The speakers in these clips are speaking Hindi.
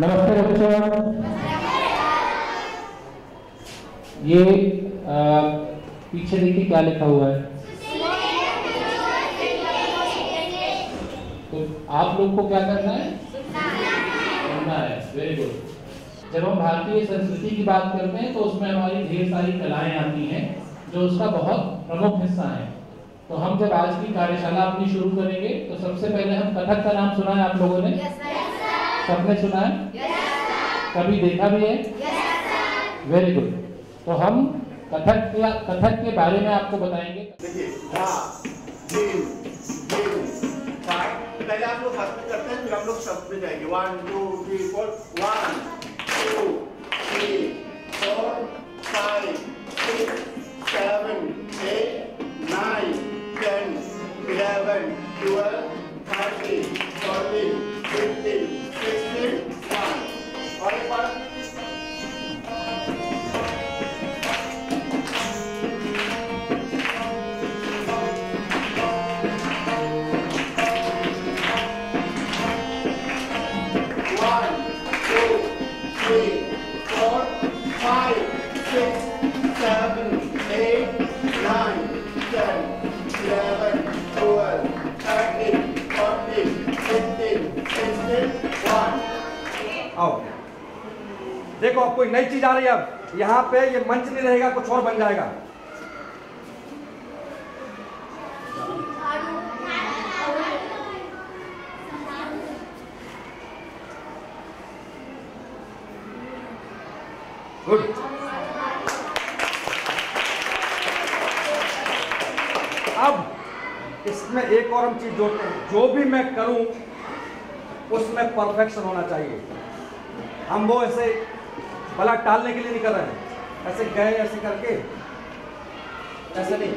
नमस्ते बच्चों। ये आ, पीछे देखिए क्या लिखा हुआ है। तो आप लोग को क्या करना है? सुनना है। वेरी गुड जब हम भारतीय संस्कृति की बात करते हैं तो उसमें हमारी ढेर सारी कलाएँ आती हैं जो उसका बहुत प्रमुख हिस्सा है। तो हम जब आज की कार्यशाला अपनी शुरू करेंगे तो सबसे पहले हम कथक का नाम सुना है आप लोगों ने? सबने सुना है? कभी देखा भी है? वेरी गुड तो हम कथक कथक के बारे में आपको बताएँगे। जीम फाइव पहले आप लोग करते हैं, फिर हम लोग शब्द में जाएँगे। One two three four one two three four five six seven eight nine ten eleven twelve देखो आपको एक नई चीज़ आ रही है अब। यहाँ पे ये मंच नहीं रहेगा, कुछ और बन जाएगा। गुड अब इसमें एक और हम चीज़ जोड़ते हैं। जो भी मैं करूँ, उसमें परफेक्शन होना चाहिए। हम वो ऐसे भला टालने के लिए नहीं कर रहे हैं। ऐसे गए, ऐसे करके। ऐसे नहीं।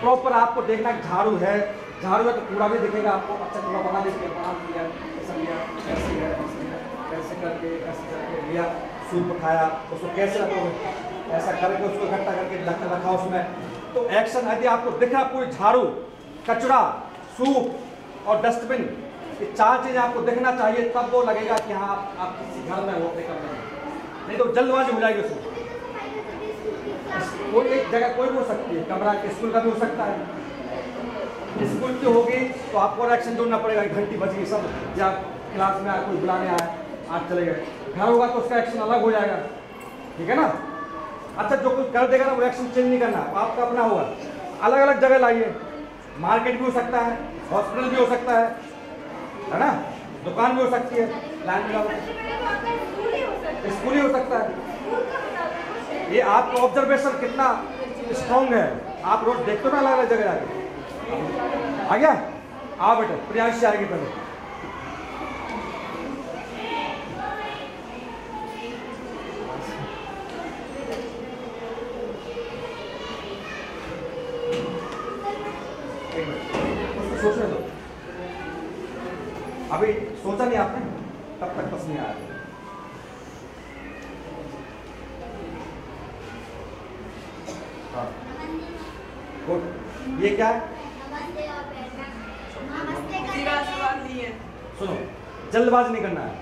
प्रॉपर आपको देखना झाड़ू है। झाड़ू है तो कूड़ा भी दिखेगा आपको। अच्छा कूड़ा बना लीजिए बना ऐसा लिया, ऐसे है ऐसे है ऐसे करके ऐसे करके लिया। सूप उठाया उसको कैसे रखोगे? ऐसा करके उसको इकट्ठा करके रखा रखा उसमें। तो एक्शन यदि आपको दिख रहा पूरी झाड़ू कचरा सूप और डस्टबिन ये चार चीज़ें आपको दिखना चाहिए तब वो लगेगा कि हाँ आप, किसी घर में होते कर रहे हैं नहीं तो जल्दबाजी हो जाएगी उसमें। कोई एक जगह कोई भी हो सकती है कमरा स्कूल का भी हो सकता है। स्कूल की होगी तो आपको एक्शन जोड़ना पड़ेगा घंटी बज गई सब या क्लास में कोई बुलाने आए आज चले गए। घर होगा तो उसका एक्शन अलग हो जाएगा। ठीक है ना? अच्छा जो कुछ कर देगा ना, वो एक्शन चेंज नहीं करना। आपका अपना होगा। अलग अलग जगह लाइए। मार्केट भी हो सकता है हॉस्पिटल भी हो सकता है है ना? दुकान भी हो सकती है। लाइन में स्कूल ही हो सकता है। ये आपका ऑब्जर्वेशन कितना स्ट्रांग है। आप रोज देखते हो ना अलग अलग जगह जाके। आ गया? आओ बेटे प्रियांशी आएगी पहले एक मिनट उसको सोचने दो अभी सोचा नहीं आपने? तब तक बस नहीं आया। हाँ। गुड। ये क्या है? सुनो, जल्दबाजी नहीं करना है।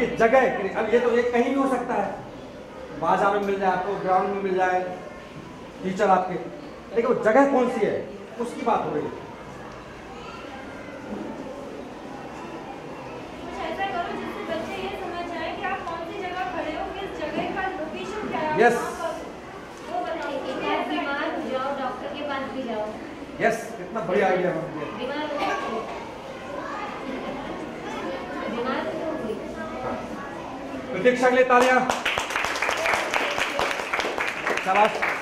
ये जगह अब ये तो ये कहीं भी हो सकता है। बाज़ार में मिल जाए आपको, ग्राउंड में मिल जाए, टीचर आपके। लेकिन वो जगह कौन सी है? उसकी बात हो रही है। जाओ यस कितना बढ़िया आइडिया है हो। प्रतीक्षा के लिए तालियाँ। शाबाश।